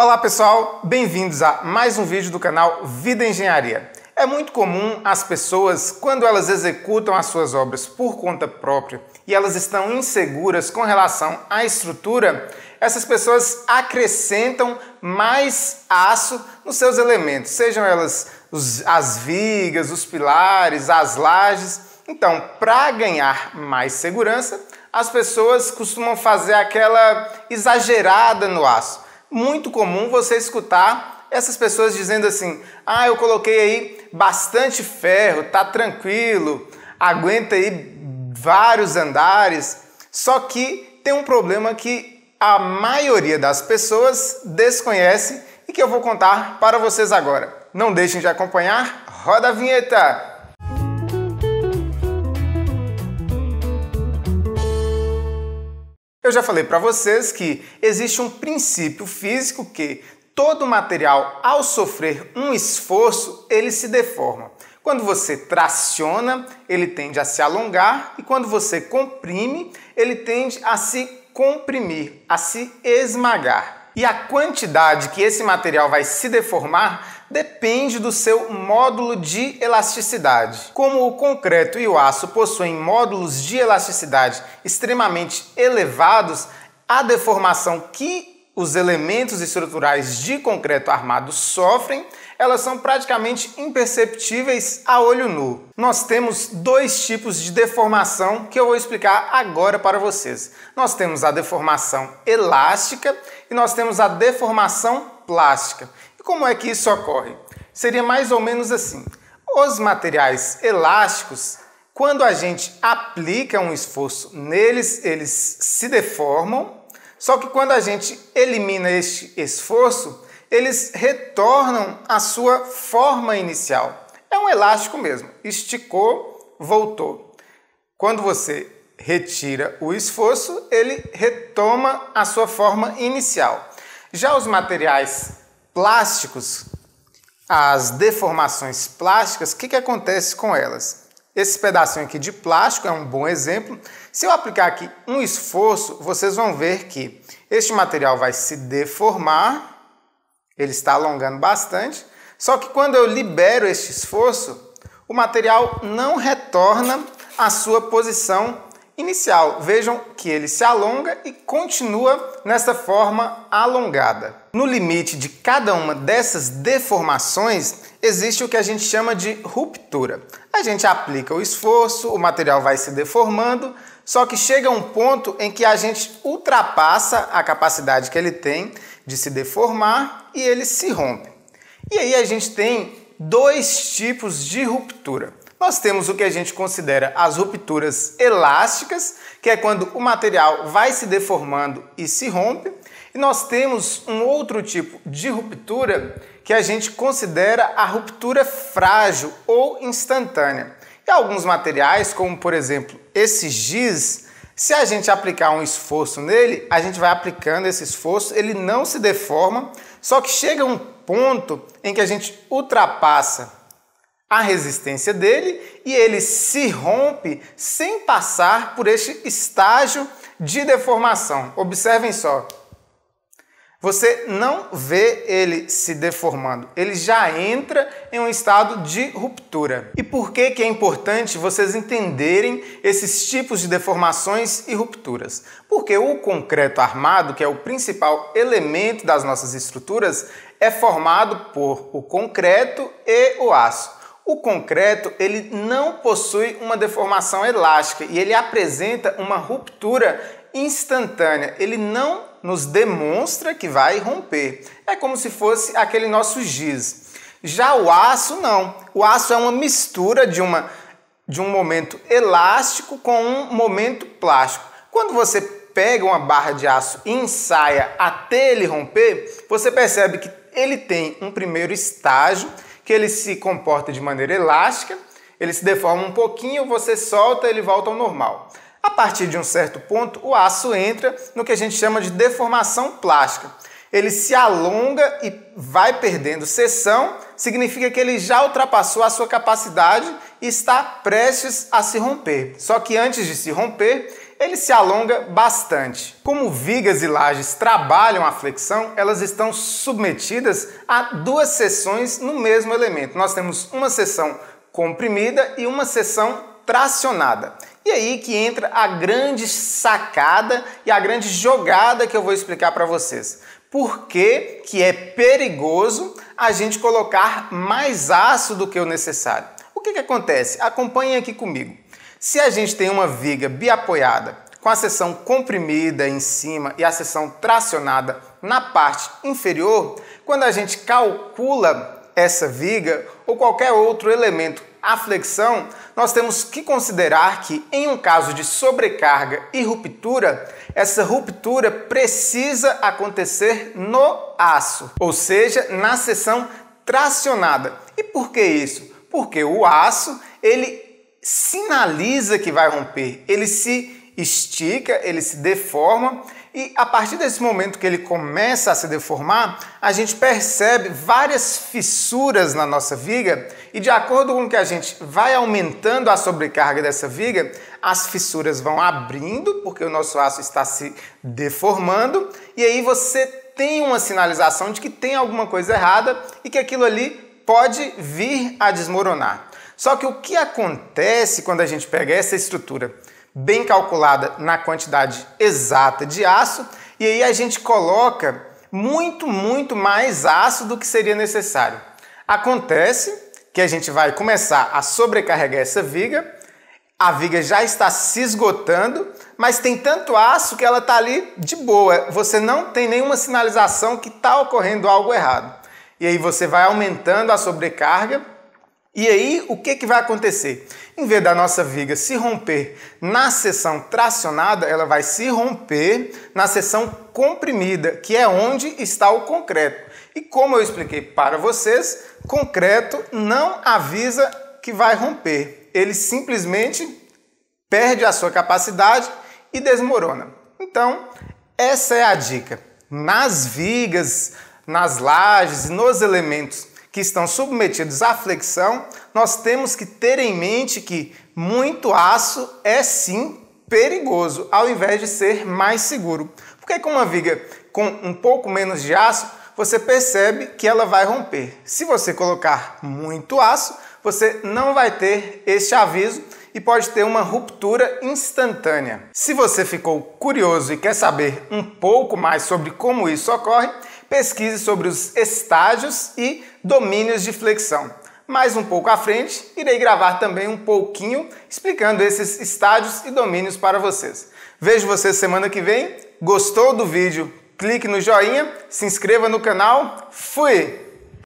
Olá pessoal, bem-vindos a mais um vídeo do canal Vida Engenharia. É muito comum as pessoas, quando elas executam as suas obras por conta própria e elas estão inseguras com relação à estrutura, essas pessoas acrescentam mais aço nos seus elementos, sejam elas os, as vigas, os pilares, as lajes. Então, para ganhar mais segurança, as pessoas costumam fazer aquela exagerada no aço muito comum você escutar essas pessoas dizendo assim: "Ah, eu coloquei aí bastante ferro, tá tranquilo, aguenta aí vários andares". Só que tem um problema que a maioria das pessoas desconhece e que eu vou contar para vocês agora. Não deixem de acompanhar. Roda a vinheta. Eu já falei para vocês que existe um princípio físico que todo material, ao sofrer um esforço, ele se deforma. Quando você traciona, ele tende a se alongar e quando você comprime, ele tende a se comprimir, a se esmagar. E a quantidade que esse material vai se deformar depende do seu módulo de elasticidade. Como o concreto e o aço possuem módulos de elasticidade extremamente elevados, a deformação que os elementos estruturais de concreto armado sofrem, elas são praticamente imperceptíveis a olho nu. Nós temos dois tipos de deformação que eu vou explicar agora para vocês. Nós temos a deformação elástica e nós temos a deformação plástica. E como é que isso ocorre? Seria mais ou menos assim: os materiais elásticos, quando a gente aplica um esforço neles, eles se deformam só que quando a gente elimina este esforço, eles retornam à sua forma inicial. É um elástico mesmo. Esticou, voltou. Quando você retira o esforço, ele retoma a sua forma inicial. Já os materiais plásticos, as deformações plásticas, o que, que acontece com elas? Esse pedacinho aqui de plástico é um bom exemplo. Se eu aplicar aqui um esforço, vocês vão ver que este material vai se deformar, ele está alongando bastante, só que quando eu libero este esforço, o material não retorna à sua posição inicial. Vejam que ele se alonga e continua nessa forma alongada. No limite de cada uma dessas deformações, existe o que a gente chama de ruptura. A gente aplica o esforço, o material vai se deformando, só que chega um ponto em que a gente ultrapassa a capacidade que ele tem de se deformar e ele se rompe. E aí a gente tem dois tipos de ruptura. Nós temos o que a gente considera as rupturas elásticas, que é quando o material vai se deformando e se rompe, e nós temos um outro tipo de ruptura que a gente considera a ruptura frágil ou instantânea. E alguns materiais, como por exemplo esse giz, se a gente aplicar um esforço nele, a gente vai aplicando esse esforço, ele não se deforma, só que chega um ponto em que a gente ultrapassa a resistência dele e ele se rompe sem passar por este estágio de deformação. Observem só. Você não vê ele se deformando, ele já entra em um estado de ruptura. E por que, que é importante vocês entenderem esses tipos de deformações e rupturas? Porque o concreto armado, que é o principal elemento das nossas estruturas, é formado por o concreto e o aço. O concreto ele não possui uma deformação elástica e ele apresenta uma ruptura instantânea. Ele não nos demonstra que vai romper. É como se fosse aquele nosso giz. Já o aço não. O aço é uma mistura de uma de um momento elástico com um momento plástico. Quando você pega uma barra de aço e ensaia até ele romper, você percebe que ele tem um primeiro estágio que ele se comporta de maneira elástica, ele se deforma um pouquinho, você solta, ele volta ao normal. A partir de um certo ponto, o aço entra no que a gente chama de deformação plástica. Ele se alonga e vai perdendo seção, significa que ele já ultrapassou a sua capacidade e está prestes a se romper. Só que antes de se romper, ele se alonga bastante. Como vigas e lajes trabalham a flexão, elas estão submetidas a duas seções no mesmo elemento. Nós temos uma seção comprimida e uma seção tracionada. E aí que entra a grande sacada e a grande jogada que eu vou explicar para vocês. Por que, que é perigoso a gente colocar mais aço do que o necessário? O que, que acontece? Acompanhe aqui comigo. Se a gente tem uma viga biapoiada com a seção comprimida em cima e a seção tracionada na parte inferior, quando a gente calcula essa viga ou qualquer outro elemento a flexão, nós temos que considerar que, em um caso de sobrecarga e ruptura, essa ruptura precisa acontecer no aço, ou seja, na seção tracionada. E por que isso? Porque o aço ele sinaliza que vai romper, ele se estica, ele se deforma e a partir desse momento que ele começa a se deformar, a gente percebe várias fissuras na nossa viga e de acordo com que a gente vai aumentando a sobrecarga dessa viga, as fissuras vão abrindo porque o nosso aço está se deformando e aí você tem uma sinalização de que tem alguma coisa errada e que aquilo ali pode vir a desmoronar. Só que o que acontece quando a gente pega essa estrutura bem calculada na quantidade exata de aço, e aí a gente coloca muito, muito mais aço do que seria necessário. Acontece que a gente vai começar a sobrecarregar essa viga, a viga já está se esgotando, mas tem tanto aço que ela está ali de boa. Você não tem nenhuma sinalização que está ocorrendo algo errado. E aí você vai aumentando a sobrecarga e aí, o que, que vai acontecer? Em vez da nossa viga se romper na seção tracionada, ela vai se romper na seção comprimida, que é onde está o concreto. E como eu expliquei para vocês, concreto não avisa que vai romper. Ele simplesmente perde a sua capacidade e desmorona. Então, essa é a dica. Nas vigas, nas lajes, nos elementos que estão submetidos à flexão, nós temos que ter em mente que muito aço é sim perigoso, ao invés de ser mais seguro. Porque com uma viga com um pouco menos de aço, você percebe que ela vai romper. Se você colocar muito aço, você não vai ter este aviso e pode ter uma ruptura instantânea. Se você ficou curioso e quer saber um pouco mais sobre como isso ocorre, pesquise sobre os estágios e domínios de flexão. Mais um pouco à frente, irei gravar também um pouquinho explicando esses estágios e domínios para vocês. Vejo vocês semana que vem. Gostou do vídeo? Clique no joinha, se inscreva no canal. Fui!